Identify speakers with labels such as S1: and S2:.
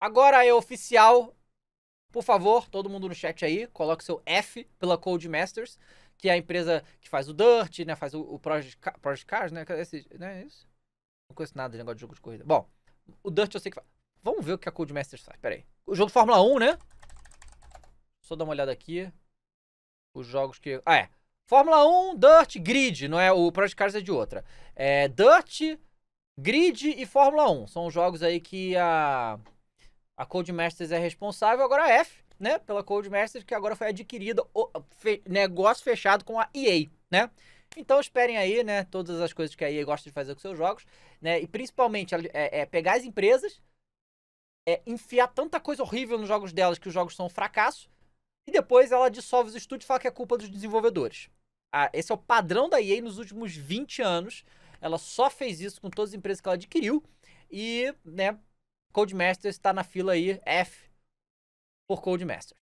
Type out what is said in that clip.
S1: Agora é oficial. Por favor, todo mundo no chat aí, coloque seu F pela Codemasters, que é a empresa que faz o Dirt, né? Faz o, o Project, Project Cars, né? Esse, não é isso? Não conheço nada de negócio de jogo de corrida. Bom, o Dirt eu sei que faz. Vamos ver o que a Codemasters faz. Pera aí. O jogo de Fórmula 1, né? Só dar uma olhada aqui. Os jogos que. Ah, é. Fórmula 1, Dirt, Grid, não é? O Project Cars é de outra. É Dirt, Grid e Fórmula 1. São os jogos aí que a, a Codemasters é responsável. Agora a F, né? Pela Codemasters, que agora foi adquirida. O, fe, negócio fechado com a EA, né? Então esperem aí, né? Todas as coisas que a EA gosta de fazer com seus jogos, né? E principalmente é, é pegar as empresas, é, enfiar tanta coisa horrível nos jogos delas que os jogos são um fracasso e depois ela dissolve os estúdios e fala que é culpa dos desenvolvedores. Ah, esse é o padrão da EA nos últimos 20 anos. Ela só fez isso com todas as empresas que ela adquiriu. E, né, Codemasters está na fila aí, F por Codemasters.